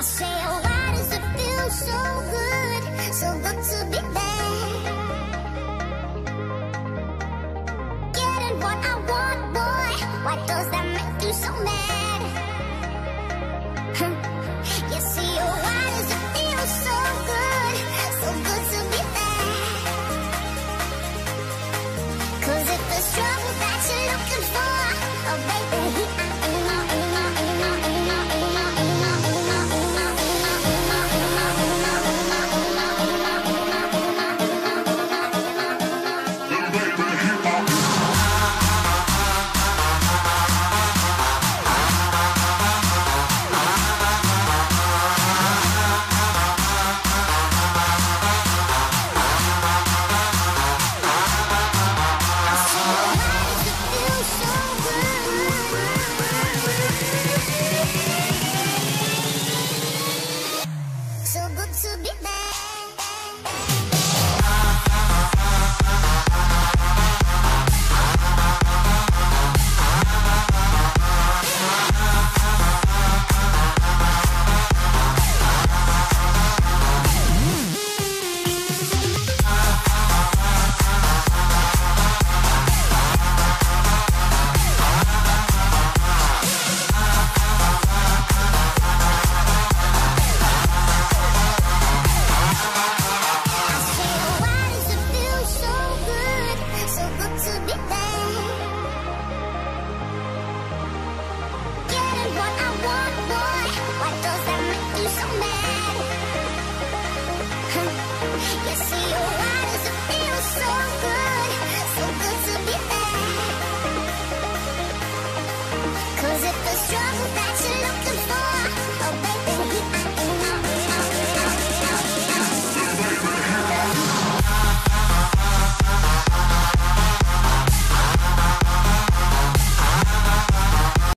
Oh, feel so good, so good to be there. Getting what I want, boy. Why does that make you so mad? you see, oh, why does it feel so good, so good to be if trouble that you're looking for, oh baby, So good to be there. There? 'Cause